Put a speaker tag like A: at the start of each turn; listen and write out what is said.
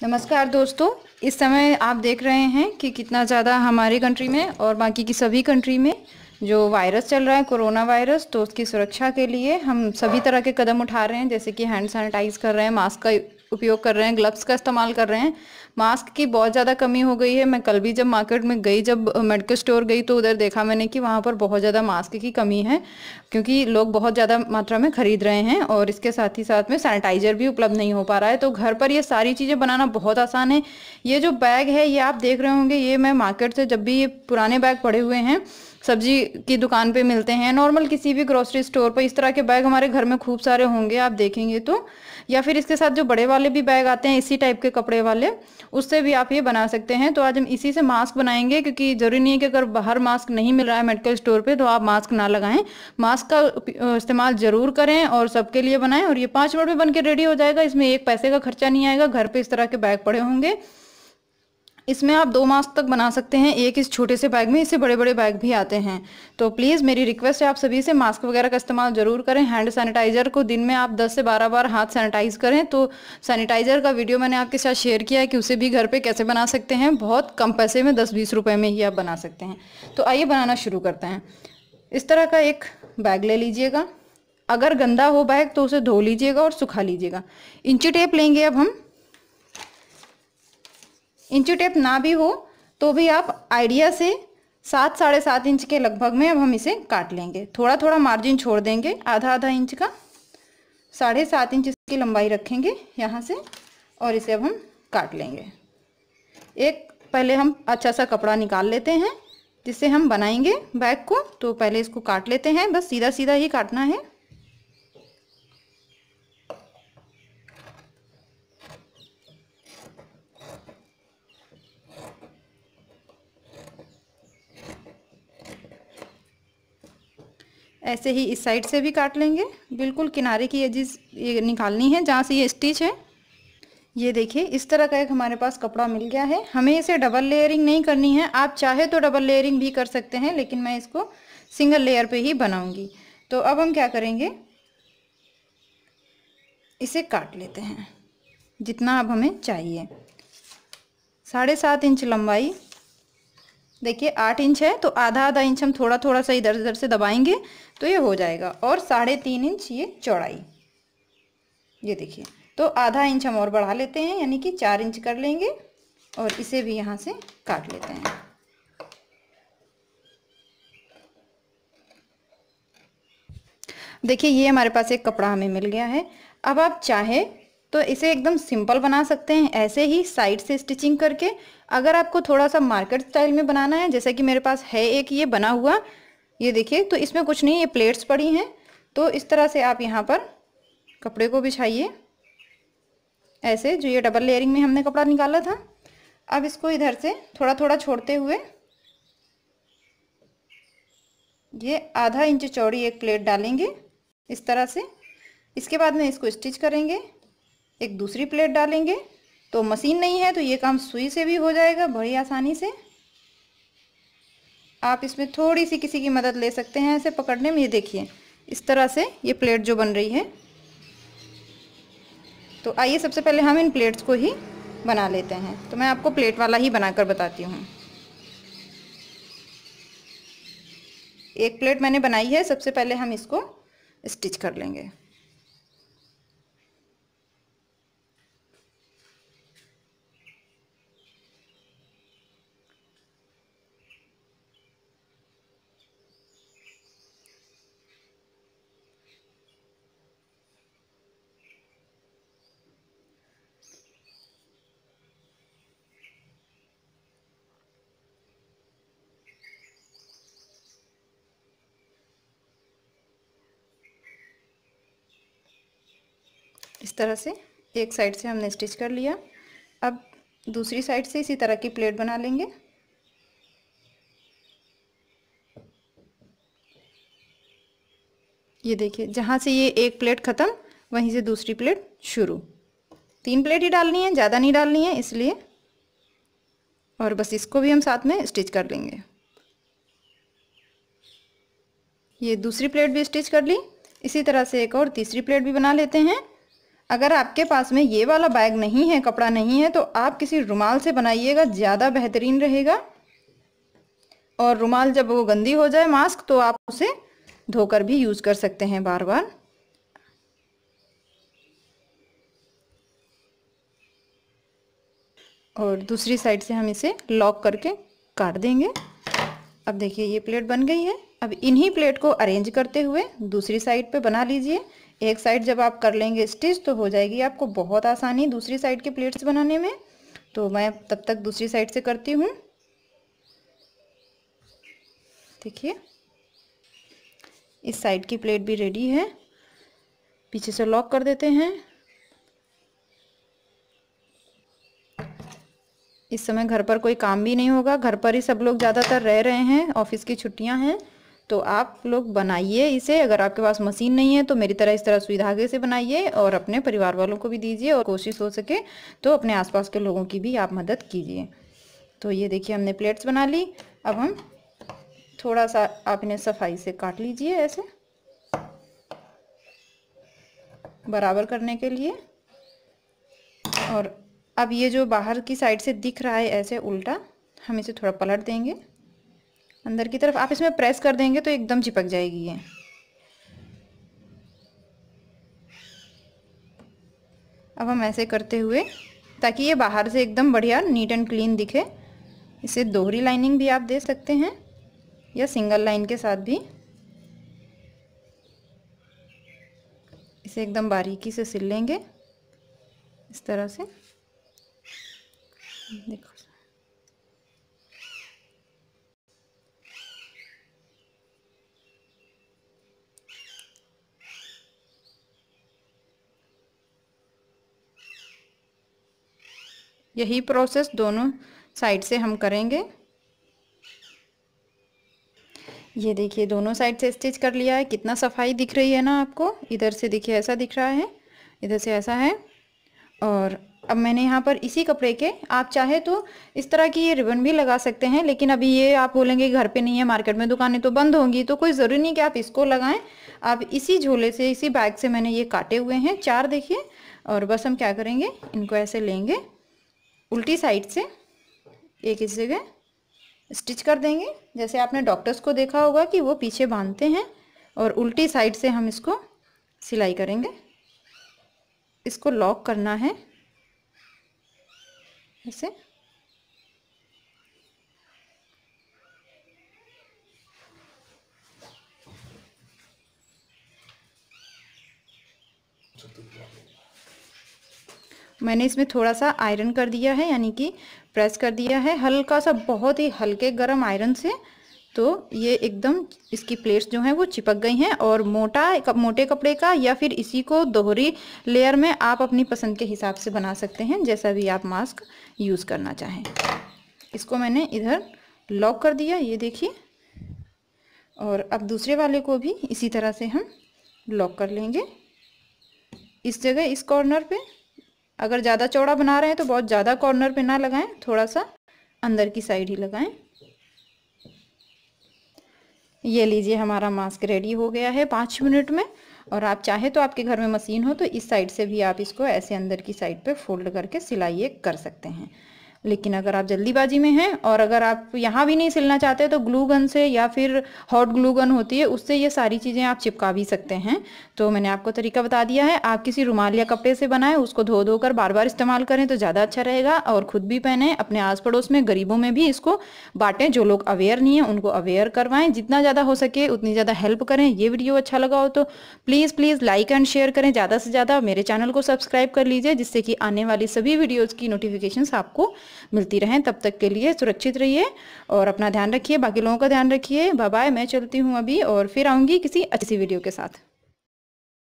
A: नमस्कार दोस्तों, इस समय आप देख रहे हैं कि कितना ज़्यादा हमारे कंट्री में और बाकी की सभी कंट्री में जो वायरस चल रहा है कोरोना वायरस तो उसकी सुरक्षा के लिए हम सभी तरह के कदम उठा रहे हैं, जैसे कि हैंड सैनिटाइज कर रहे हैं मास्क का उपयोग कर रहे हैं ग्लव्स का इस्तेमाल कर रहे हैं। मास्क की बहुत ज़्यादा कमी हो गई है। मैं कल भी जब मार्केट में गई, जब मेडिकल स्टोर गई तो उधर देखा मैंने कि वहाँ पर बहुत ज़्यादा मास्क की कमी है, क्योंकि लोग बहुत ज़्यादा मात्रा में खरीद रहे हैं और इसके साथ ही साथ में सैनिटाइजर भी उपलब्ध नहीं हो पा रहा है। तो घर पर ये सारी चीज़ें बनाना बहुत आसान है। ये जो बैग है, ये आप देख रहे होंगे, ये मैं मार्केट से जब भी ये पुराने बैग पड़े हुए हैं सब्ज़ी की दुकान पे मिलते हैं। नॉर्मल किसी भी ग्रोसरी स्टोर पर इस तरह के बैग हमारे घर में खूब सारे होंगे, आप देखेंगे तो। या फिर इसके साथ जो बड़े वाले भी बैग आते हैं, इसी टाइप के कपड़े वाले, उससे भी आप ये बना सकते हैं। तो आज हम इसी से मास्क बनाएँगे, क्योंकि ज़रूरी नहीं है कि अगर बाहर मास्क नहीं मिल रहा है मेडिकल स्टोर पर तो आप मास्क ना लगाएँ। मास्क का इस्तेमाल ज़रूर करें और सबके लिए बनाएँ। और ये पाँच मिनट में बन के रेडी हो जाएगा। इसमें एक पैसे का खर्चा नहीं आएगा। घर पर इस तरह के बैग पड़े होंगे। इसमें आप दो मास्क तक बना सकते हैं, एक इस छोटे से बैग में, इससे बड़े बड़े बैग भी आते हैं। तो प्लीज़ मेरी रिक्वेस्ट है, आप सभी से मास्क वगैरह का इस्तेमाल ज़रूर करें। हैंड सैनिटाइज़र को दिन में आप 10 से 12 बार हाथ सैनिटाइज करें। तो सैनिटाइज़र का वीडियो मैंने आपके साथ शेयर किया है कि उसे भी घर पर कैसे बना सकते हैं। बहुत कम पैसे में, दस बीस रुपये में ही आप बना सकते हैं। तो आइए बनाना शुरू करते हैं। इस तरह का एक बैग ले लीजिएगा। अगर गंदा हो बैग तो उसे धो लीजिएगा और सुखा लीजिएगा। इंची टेप लेंगे अब हम। इंची टेप ना भी हो तो भी आप आइडिया से सात, साढ़े सात इंच के लगभग में अब हम इसे काट लेंगे। थोड़ा थोड़ा मार्जिन छोड़ देंगे आधा आधा इंच का। साढ़े सात इंच की लंबाई रखेंगे यहाँ से और इसे अब हम काट लेंगे। एक, पहले हम अच्छा सा कपड़ा निकाल लेते हैं, जिससे हम बनाएँगे बैग को तो पहले इसको काट लेते हैं। बस सीधा सीधा ही काटना है। ऐसे ही इस साइड से भी काट लेंगे। बिल्कुल किनारे की एजिस ये निकालनी है, जहाँ से ये स्टिच है। ये देखिए, इस तरह का एक हमारे पास कपड़ा मिल गया है। हमें इसे डबल लेयरिंग नहीं करनी है। आप चाहे तो डबल लेयरिंग भी कर सकते हैं, लेकिन मैं इसको सिंगल लेयर पे ही बनाऊँगी। तो अब हम क्या करेंगे? इसे काट लेते हैं, जितना अब हमें चाहिए। साढ़े सात इंच लंबाई देखिए, आठ इंच है तो आधा आधा इंच हम थोड़ा थोड़ा सा, इधर उधर से दबाएँगे तो ये हो जाएगा। और साढ़े तीन इंच ये चौड़ाई। ये देखिए तो आधा इंच हम और बढ़ा लेते हैं, यानी कि चार इंच कर लेंगे, और इसे भी यहाँ से काट लेते हैं। देखिए, ये हमारे पास एक कपड़ा हमें मिल गया है। अब आप चाहे तो इसे एकदम सिंपल बना सकते हैं, ऐसे ही साइड से स्टिचिंग करके। अगर आपको थोड़ा सा मार्केट स्टाइल में बनाना है, जैसा कि मेरे पास है एक, ये बना हुआ, ये देखिए तो इसमें कुछ नहीं, ये प्लेट्स पड़ी हैं। तो इस तरह से आप यहाँ पर कपड़े को बिछाइए। ऐसे, जो ये डबल लेयरिंग में हमने कपड़ा निकाला था। अब इसको इधर से थोड़ा थोड़ा छोड़ते हुए, ये आधा इंच चौड़ी एक प्लेट डालेंगे, इस तरह से। इसके बाद में इसको स्टिच करेंगे। एक दूसरी प्लेट डालेंगे। तो मशीन नहीं है तो ये काम सुई से भी हो जाएगा, बड़ी आसानी से। आप इसमें थोड़ी सी किसी की मदद ले सकते हैं ऐसे पकड़ने में। ये देखिए, इस तरह से ये प्लेट जो बन रही है। तो आइए सबसे पहले हम इन प्लेट्स को ही बना लेते हैं। तो मैं आपको प्लेट वाला ही बनाकर बताती हूँ। एक प्लेट मैंने बनाई है, सबसे पहले हम इसको स्टिच कर लेंगे। तरह से, एक साइड से हमने स्टिच कर लिया। अब दूसरी साइड से इसी तरह की प्लेट बना लेंगे। ये देखिए, जहाँ से ये एक प्लेट ख़त्म, वहीं से दूसरी प्लेट शुरू। तीन प्लेट ही डालनी है, ज़्यादा नहीं डालनी है, इसलिए। और बस इसको भी हम साथ में स्टिच कर लेंगे। ये दूसरी प्लेट भी स्टिच कर ली। इसी तरह से एक और तीसरी प्लेट भी बना लेते हैं। अगर आपके पास में ये वाला बैग नहीं है, कपड़ा नहीं है तो आप किसी रुमाल से बनाइएगा, ज़्यादा बेहतरीन रहेगा। और रुमाल जब वो गंदी हो जाए, मास्क तो आप उसे धोकर भी यूज़ कर सकते हैं बार बार और दूसरी साइड से हम इसे लॉक करके काट देंगे। अब देखिए, ये प्लेट बन गई है। अब इन्हीं प्लेट को अरेंज करते हुए दूसरी साइड पे बना लीजिए। एक साइड जब आप कर लेंगे स्टिच तो हो जाएगी आपको बहुत आसानी दूसरी साइड के प्लेट्स बनाने में। तो मैं तब तक दूसरी साइड से करती हूँ। देखिए, इस साइड की प्लेट भी रेडी है। पीछे से लॉक कर देते हैं। इस समय घर पर कोई काम भी नहीं होगा। घर पर ही सब लोग ज़्यादातर रह रहे हैं। ऑफ़िस की छुट्टियाँ हैं। तो आप लोग बनाइए इसे। अगर आपके पास मशीन नहीं है तो मेरी तरह इस तरह सुई धागे से बनाइए और अपने परिवार वालों को भी दीजिए और कोशिश हो सके तो अपने आसपास के लोगों की भी आप मदद कीजिए। तो ये देखिए, हमने प्लेट्स बना ली। अब हम थोड़ा सा आप इन्हें सफ़ाई से काट लीजिए ऐसे। बराबर करने के लिए। और अब ये जो बाहर की साइड से दिख रहा है ऐसे उल्टा, हम इसे थोड़ा पलट देंगे। अंदर की तरफ़। आप इसमें प्रेस कर देंगे तो एकदम चिपक जाएगी ये। अब हम ऐसे करते हुए, ताकि ये बाहर से एकदम बढ़िया नीट एंड क्लीन दिखे। इसे दोहरी लाइनिंग भी आप दे सकते हैं, या सिंगल लाइन के साथ भी। इसे एकदम बारीकी से सिल लेंगे। इस तरह से। देखो। यही प्रोसेस दोनों साइड से हम करेंगे। ये देखिए, दोनों साइड से स्टिच कर लिया है। कितना सफ़ाई दिख रही है ना आपको? इधर से देखिए, ऐसा दिख रहा है। इधर से ऐसा है। और अब मैंने यहाँ पर इसी कपड़े के, आप चाहे तो इस तरह की ये रिबन भी लगा सकते हैं, लेकिन अभी ये आप बोलेंगे घर पे नहीं है मार्केट में दुकानें तो बंद होंगी तो कोई ज़रूरी नहीं कि आप इसको लगाएँ। आप इसी झोले से, इसी बैग से मैंने ये काटे हुए हैं। चार देखिए, और बस हम क्या करेंगे, इनको ऐसे लेंगे। उल्टी साइड से एक इस जगह स्टिच कर देंगे। जैसे आपने डॉक्टर्स को देखा होगा कि वो पीछे बांधते हैं और उल्टी साइड से हम इसको सिलाई करेंगे। इसको लॉक करना है। ऐसे मैंने इसमें थोड़ा सा आयरन कर दिया है यानी कि प्रेस कर दिया है। हल्का सा बहुत ही हल्के गर्म आयरन से तो ये एकदम इसकी प्लेट्स जो हैं वो चिपक गई हैं। और मोटा कप, मोटे कपड़े का या फिर इसी को दोहरी लेयर में आप अपनी पसंद के हिसाब से बना सकते हैं जैसा भी आप मास्क यूज़ करना चाहें। इसको मैंने इधर लॉक कर दिया ये देखिए। और अब दूसरे वाले को भी इसी तरह से हम लॉक कर लेंगे। इस जगह इस कॉर्नर पे अगर ज़्यादा चौड़ा बना रहे हैं तो बहुत ज़्यादा कॉर्नर पे ना लगाएँ, थोड़ा सा अंदर की साइड ही लगाएँ। ये लीजिए हमारा मास्क रेडी हो गया है पाँच मिनट में। और आप चाहे तो आपके घर में मशीन हो तो इस साइड से भी आप इसको ऐसे अंदर की साइड पे फोल्ड करके सिलाई कर सकते हैं। लेकिन अगर आप जल्दीबाजी में हैं और अगर आप यहाँ भी नहीं सिलना चाहते तो ग्लू गन से या फिर हॉट ग्लू गन होती है, उससे ये सारी चीज़ें आप चिपका भी सकते हैं। तो मैंने आपको तरीका बता दिया है, आप किसी रुमाल या कपड़े से बनाएँ, उसको धो धो कर बार बार इस्तेमाल करें तो ज़्यादा अच्छा रहेगा और ख़ुद भी पहने, अपने आस पड़ोस में, गरीबों में भी इसको बांटें। जो लोग अवेयर नहीं है, उनको अवेयर करवाएँ, जितना ज़्यादा हो सके उतनी ज़्यादा हेल्प करें। ये वीडियो अच्छा लगा हो तो please please like and share करें, ज़्यादा से ज़्यादा मेरे चैनल को सब्सक्राइब कर लीजिए, जिससे कि आने वाली सभी वीडियोज़ की नोटिफिकेशन आपको मिलती रहें, तब तक के लिए सुरक्षित रहिए और अपना ध्यान रखिए, बाकी लोगों का ध्यान रखिए। बाय मैं चलती हूँ अभी और फिर आऊँगी किसी अच्छी वीडियो के साथ।